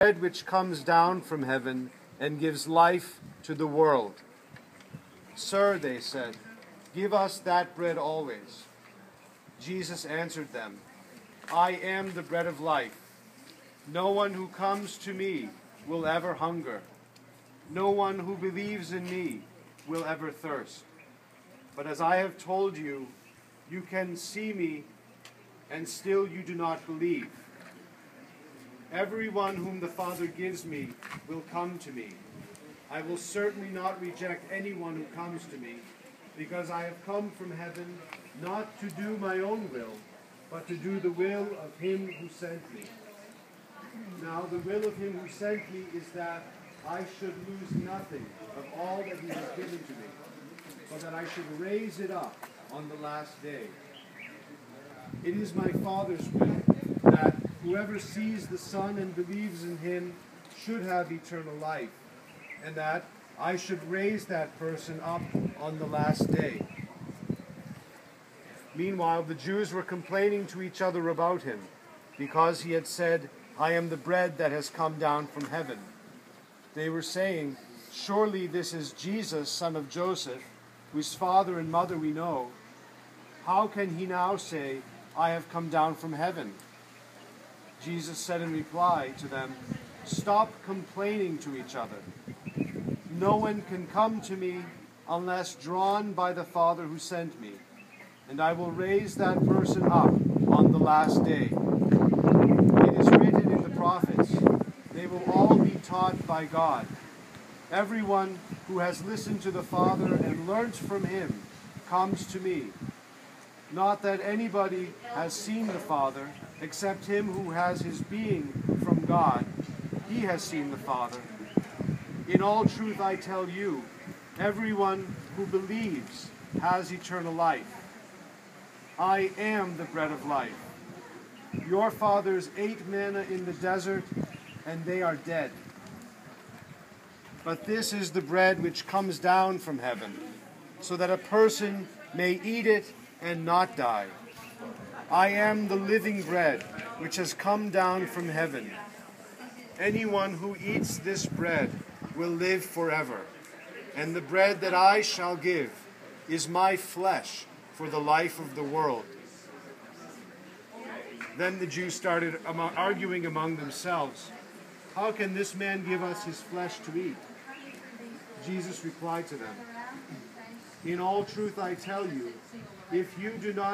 bread which comes down from heaven and gives life to the world. Sir, they said, give us that bread always. Jesus answered them, I am the bread of life. No one who comes to me will ever hunger. No one who believes in me will ever thirst. But as I have told you, you can see me, and still you do not believe. Everyone whom the Father gives me will come to me. I will certainly not reject anyone who comes to me, because I have come from heaven not to do my own will, but to do the will of him who sent me. Now, the will of him who sent me is that I should lose nothing of all that he has given to me, but that I should raise it up on the last day. It is my Father's will whoever sees the Son and believes in him should have eternal life, and that I should raise that person up on the last day. Meanwhile, the Jews were complaining to each other about him, because he had said, I am the bread that has come down from heaven. They were saying, Surely this is Jesus, son of Joseph, whose father and mother we know. How can he now say, I have come down from heaven? Jesus said in reply to them, Stop complaining to each other. No one can come to me unless drawn by the Father who sent me, and I will raise that person up on the last day. It is written in the prophets, they will all be taught by God. Everyone who has listened to the Father and learnt from him comes to me. Not that anybody has seen the Father, except him who has his being from God. He has seen the Father. In all truth I tell you, everyone who believes has eternal life. I am the bread of life. Your fathers ate manna in the desert, and they are dead. But this is the bread which comes down from heaven, so that a person may eat it and not die. I am the living bread which has come down from heaven. Anyone who eats this bread will live forever. And the bread that I shall give is my flesh for the life of the world. Then the Jews started arguing among themselves How can this man give us his flesh to eat? Jesus replied to them In all truth I tell you, if you do not